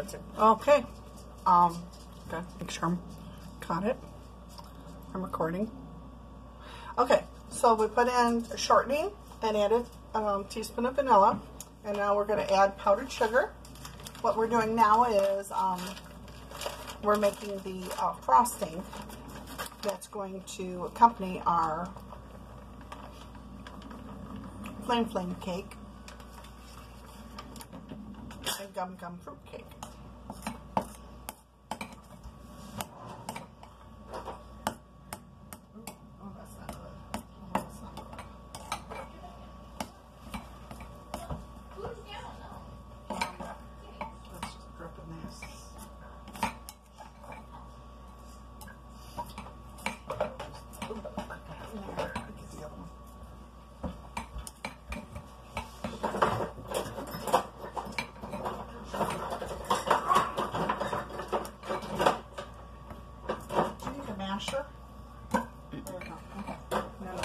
that's it. Okay. Um, okay, make sure I'm caught it. I'm recording. Okay, so we put in shortening and added um, teaspoon of vanilla, and now we're going to add powdered sugar. What we're doing now is um, we're making the uh, frosting that's going to accompany our flame flame cake and gum gum fruit cake. Oh, that's not good. Oh, that's not good. Let's just grip in this. Ooh, there, get the other one. Do you need a masher? There we go. Okay. No, no.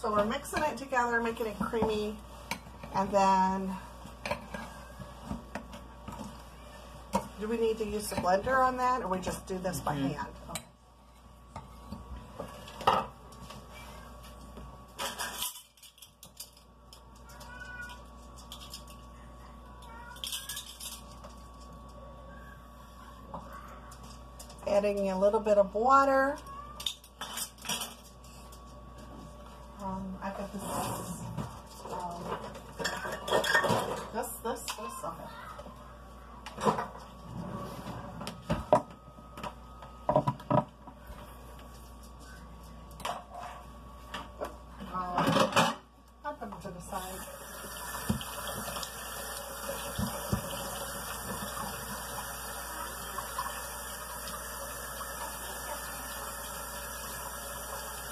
So we're mixing it together, making it creamy, and then do we need to use the blender on that, or we just do this by mm-hmm. hand? Okay. Adding a little bit of water. Um, I got this. Um, this, this, this. Okay. Um, I'll put it to the side.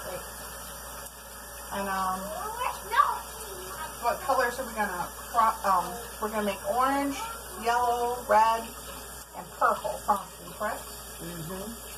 Wait. And um, what colors are we gonna? Um, we're gonna make orange, yellow, red, and purple frosting, correct? Mm-hmm.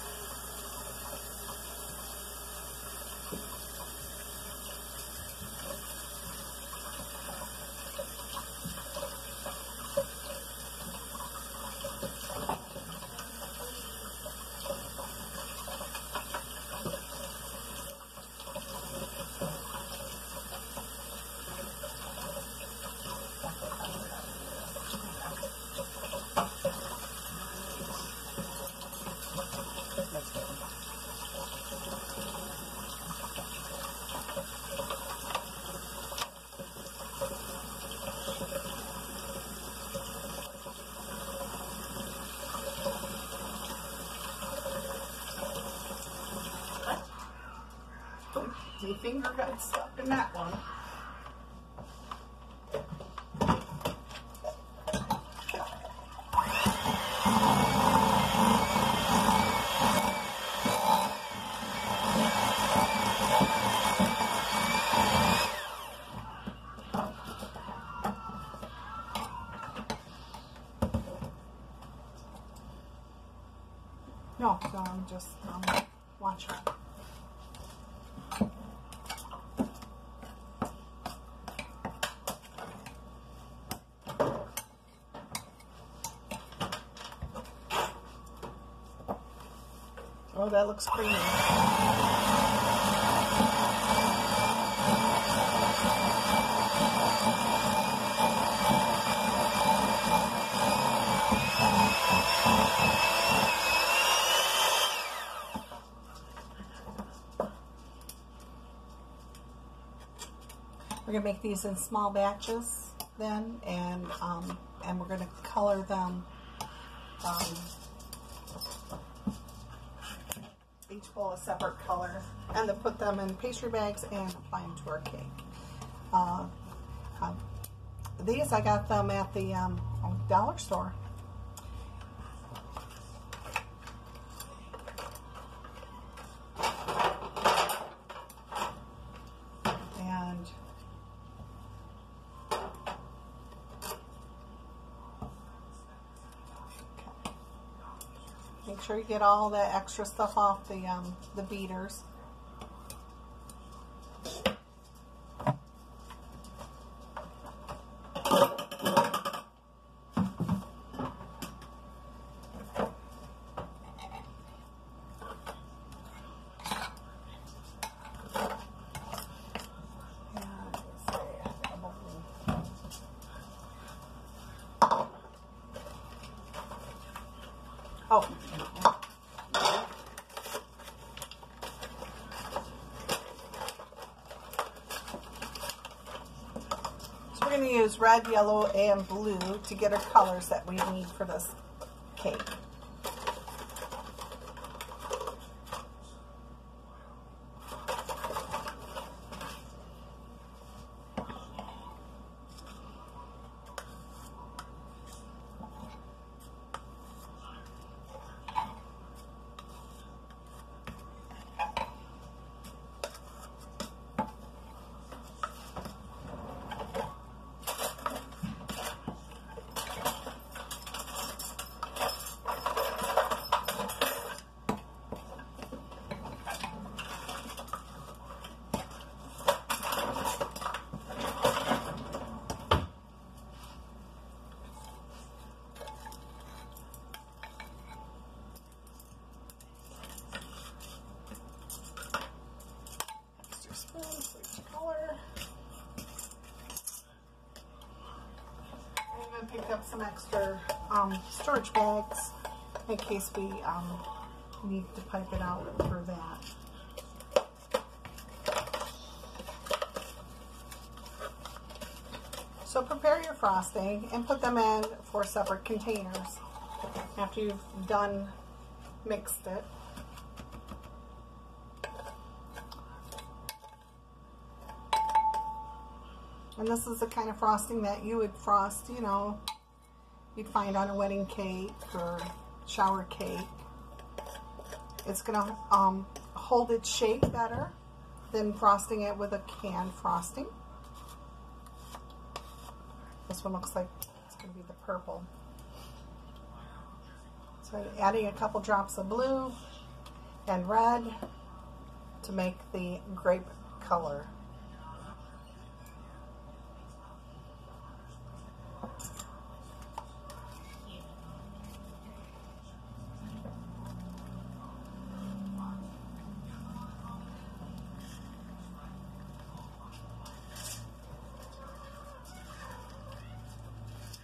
Finger got stuck in that one. No, so I'm just um, watching. That looks creamy. We're gonna make these in small batches then, and um, and we're gonna color them. Um, each bowl a separate color, and then put them in pastry bags and apply them to our cake. Uh, um, these I got them at the um, dollar store. And make sure you get all that extra stuff off the um, the beaters. Going to use red, yellow, and blue to get our colors that we need for this cake. Extra spoons for each color. I even picked up some extra um, storage bags in case we um, need to pipe it out for that. So prepare your frosting and put them in four separate containers after you've done mixed it. And this is the kind of frosting that you would frost, you know, you'd find on a wedding cake or shower cake. It's going to um, hold its shape better than frosting it with a canned frosting. This one looks like it's going to be the purple. So adding a couple drops of blue and red to make the grape color.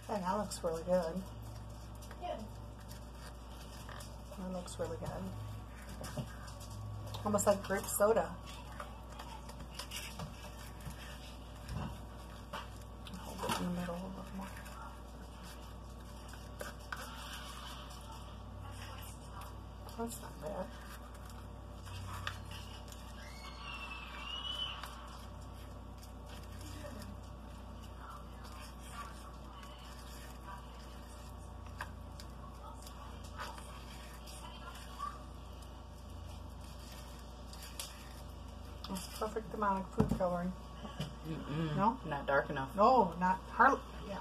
Yeah, that looks really good. Yeah. That looks really good. Almost like grape soda. Hold it in the middle a little more. That's not bad. Perfect amount of food coloring. Mm-mm, No? Not dark enough. No, not hardly. Yeah.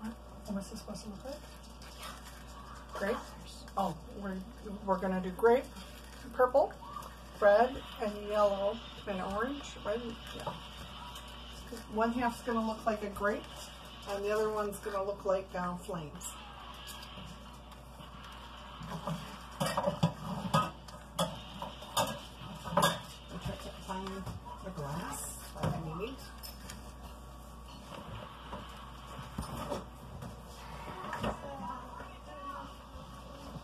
What? What's this supposed to look like? Grape? Oh, we're, we're gonna do grape, purple, red, and yellow, and orange, red, yeah. One half's gonna look like a grape, and the other one's gonna look like uh, flames. I tried to find the glass that I need.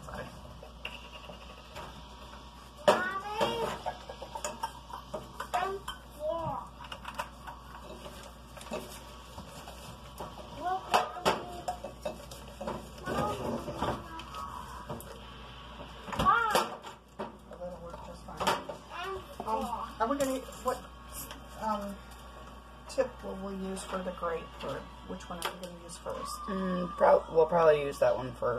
Sorry. But that'll work just fine. Um, are we gonna, what, um, tip will we use for the grape, which one are we gonna use first? Mm, prob- we'll probably use that one for